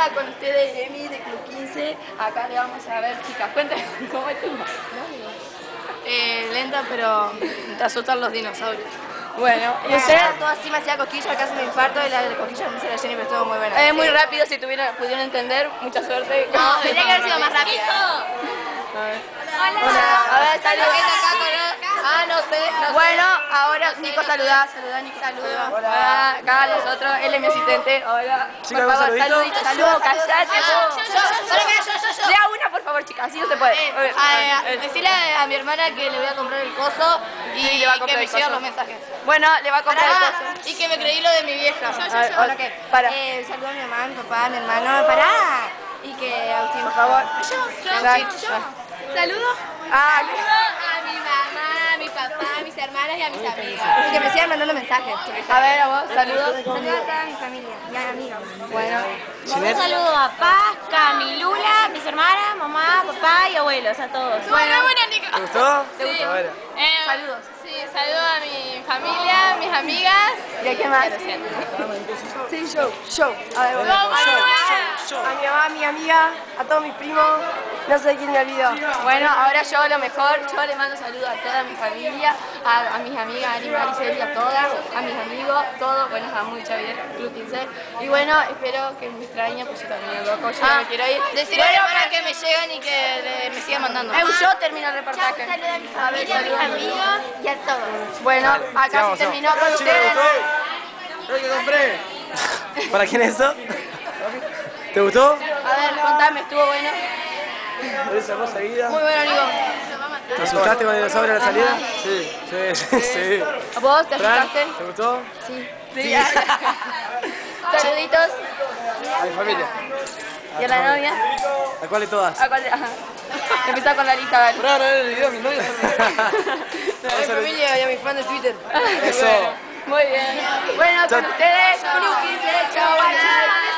Hola, con ustedes Emi de Club 15. Acá le vamos a ver, chicas, cuéntame cómo estuvo. Eh, lenta, pero te asustan los dinosaurios. Bueno, y O usted sea, todo así me hacía cosquillas, casi me infarto y la de cosquillas me hizo la Jenny, pero estuvo muy buena. es muy rápido, si tuvieron, pudieron entender, mucha suerte. No, Tenía que haber sido más rápido. Hola. A ver, saludos. Ah, no sé. No sé. Ahora Nico saluda, saluda Nico. Saluda. Hola. Acá nosotros, él es mi asistente. Hola. Chicas, por favor, saludito. saludos, callate. Yo, yo, yo, yo. Lea una, por favor, chicas, así no se puede. Eh, decirle a mi hermana que le voy a comprar el coso y le va a comprar que me sigan los mensajes. Bueno, le va a comprar el Ah, coso. y que me creí lo de mi vieja. Para. Eh, saludo a mi mamá, mi papá, mi hermano, pará. Y que Agustín, Por favor. Dale. Saludo Ah, hermanas y a mis amigas. Y que me sigan mandando mensajes. a ver, a vos, saludos. Saludo a toda mi familia y a mis amigos. Bueno, Un saludo a Paz, Camilula, mis hermanas, mamá, papá y abuelos, a todos. Bueno, bueno, Nico. ¿Te gustó? Sí. Bueno. Eh, saludos. Sí, saludo a mi familia, mis amigas. ¿Y a quién más? Sí, show, show. A ver, bueno. A mi mamá, a mi amiga, a todos mis primos. No sé quién me olvidó. Bueno, ahora yo lo mejor, yo le mando saludos a toda mi familia, a, a mis amigas, a Ani, Maricel, a todas, a mis amigos, todos, bueno, a muy Javier, Club 15. Y bueno, espero que me extrañen, pues yo también, loco, yo me quiero ir. Decirle Bueno, hermana que me llegan y que le- me sigan mandando. Eu, yo termino el reportaje. Saludo a mi familia, a mis amigos y a todos. Bueno, acá se terminó con Chicos, ¿te ustedes. que compré? ¿Para quién es eso? ¿Te gustó? A ver, contame, estuvo bueno. ¿Por esa cosa seguida? Muy bueno, Nico. ¿Te asustaste con el dinosaurio a la salida? Sí. Sí, sí, sí. ¿Vos te asustaste? ¿te gustó? Sí. Saluditos. A mi familia. ¿Y a la novia? ¿A cuál de todas? ¿A cuál? Ajá. Empezá con la lista, dale. No, no, no, el video, mi novia. A mi familia y a mis fans de Twitter. Eso. Muy bien. Bueno, con Chao. ustedes, Club 15, chao, bye.